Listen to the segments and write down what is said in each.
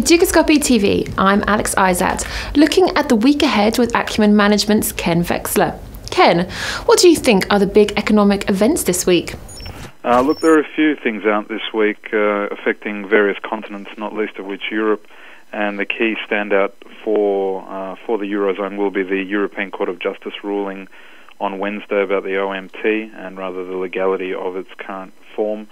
For Dukascopy TV, I'm Alex Isat, looking at the week ahead with Accumen Management's Ken Veksler. Ken, what do you think are the big economic events this week? Uh, look, there are a few things out this week uh, affecting various continents, not least of which Europe. And the key standout for uh, for the eurozone will be the European Court of Justice ruling on Wednesday about the OMT and rather the legality of its current form.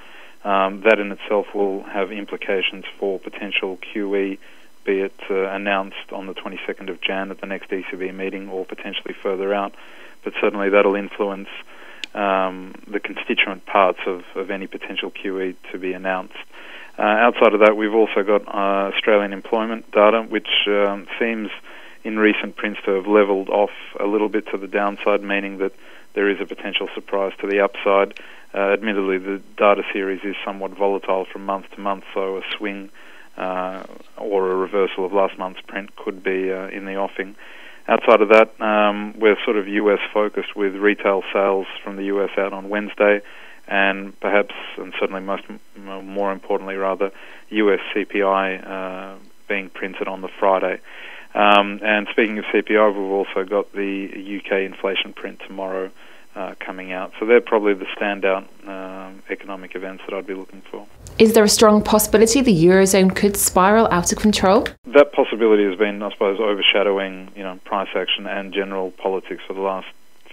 Um, that in itself will have implications for potential QE, be it uh, announced on the 22nd of Jan at the next ECB meeting or potentially further out. But certainly that'll influence um, the constituent parts of, of any potential QE to be announced. Uh, outside of that, we've also got uh, Australian employment data, which um, seems in recent prints to have levelled off a little bit to the downside, meaning that there is a potential surprise to the upside. Uh, admittedly, the data series is somewhat volatile from month to month, so a swing uh, or a reversal of last month's print could be uh, in the offing. Outside of that, um, we're sort of US focused with retail sales from the US out on Wednesday, and perhaps, and certainly most more importantly, rather, US CPI uh, being printed on the Friday. Um, and speaking of CPI, we've also got the UK inflation print tomorrow uh, coming out. So they're probably the standout um, economic events that I'd be looking for. Is there a strong possibility the eurozone could spiral out of control? That possibility has been, I suppose, overshadowing you know price action and general politics for the last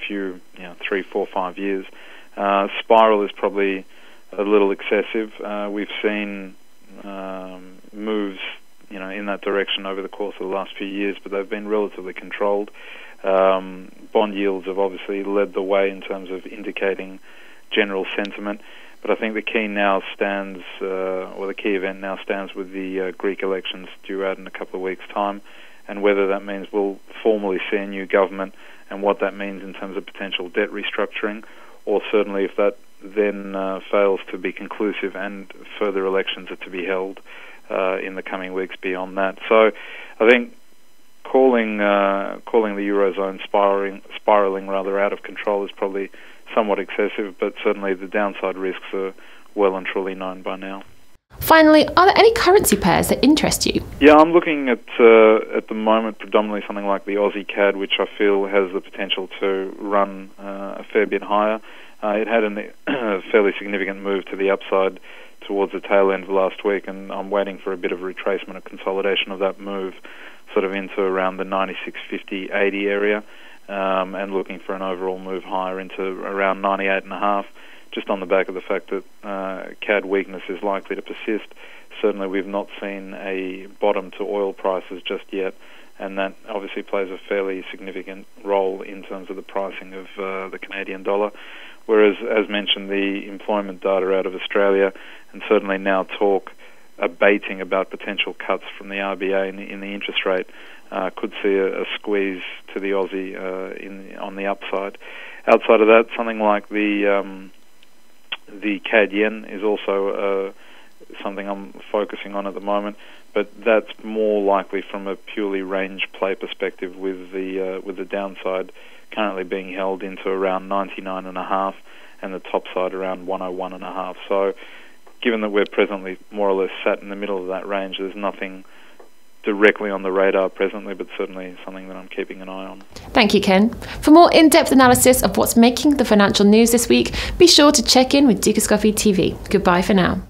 few, you know, three, four, five years. Uh, spiral is probably a little excessive. Uh, we've seen um, moves you know, in that direction over the course of the last few years, but they've been relatively controlled. Um, bond yields have obviously led the way in terms of indicating general sentiment, but I think the key now stands, uh, or the key event now stands with the uh, Greek elections due out in a couple of weeks' time, and whether that means we'll formally see a new government and what that means in terms of potential debt restructuring, or certainly if that then uh, fails to be conclusive and further elections are to be held uh, in the coming weeks beyond that. So I think calling uh, calling the eurozone spiraling spiraling rather out of control is probably somewhat excessive, but certainly the downside risks are well and truly known by now. Finally, are there any currency pairs that interest you? Yeah, I'm looking at uh, at the moment predominantly something like the Aussie CAD, which I feel has the potential to run uh, a fair bit higher. Uh, it had a fairly significant move to the upside towards the tail end of last week, and I'm waiting for a bit of retracement, a consolidation of that move, sort of into around the 96.50, 80 area, um, and looking for an overall move higher into around 98.5, just on the back of the fact that uh, CAD weakness is likely to persist. Certainly, we've not seen a bottom to oil prices just yet, and that obviously plays a fairly significant role in terms of the pricing of uh, the Canadian dollar. Whereas, as mentioned, the employment data out of Australia, and certainly now talk abating about potential cuts from the RBA in the, in the interest rate, uh, could see a, a, squeeze to the Aussie uh, in on the upside. Outside of that, something like the um, the CAD yen is also something I'm focusing on at the moment, but that's more likely from a purely range play perspective, with the uh, with the downside currently being held into around 99 and a half, and the top side around 101 and a half. So, given that we're presently more or less sat in the middle of that range, there's nothing directly on the radar presently, but certainly something that I'm keeping an eye on. Thank you, Ken. For more in depth analysis of what's making the financial news this week, be sure to check in with Dukascopy TV. Goodbye for now.